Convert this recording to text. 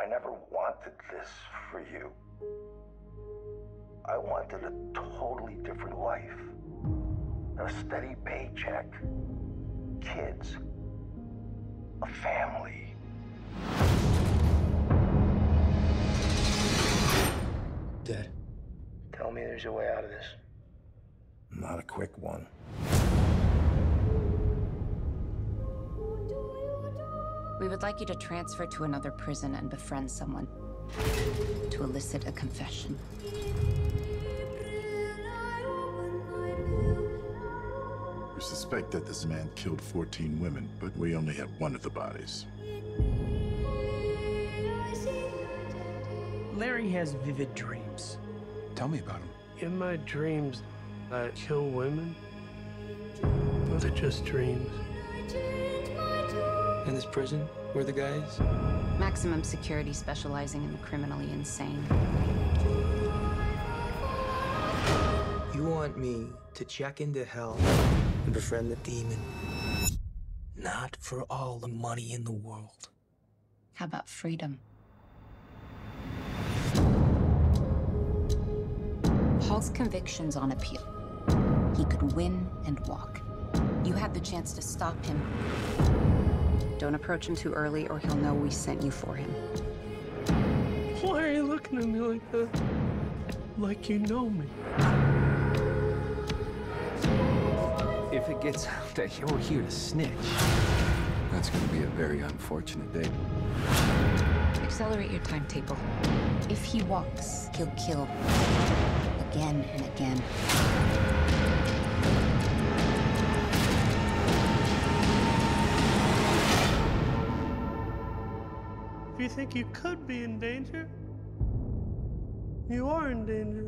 I never wanted this for you. I wanted a totally different life. A steady paycheck, kids, a family. Dad, tell me there's a way out of this. Not a quick one. We would like you to transfer to another prison and befriend someone to elicit a confession. We suspect that this man killed 14 women, but we only have one of the bodies. Larry has vivid dreams. Tell me about him. In my dreams, I kill women. Those are just dreams. In this prison, where the guys? Maximum security specializing in the criminally insane. You want me to check into hell and befriend the demon? Not for all the money in the world. How about freedom? Hall's conviction's on appeal. He could win and walk. You had the chance to stop him. Don't approach him too early, or he'll know we sent you for him. Why are you looking at me like that? Like you know me. If it gets out that you're here to snitch, that's gonna be a very unfortunate day. Accelerate your timetable. If he walks, he'll kill. Again and again. If you think you could be in danger, you are in danger.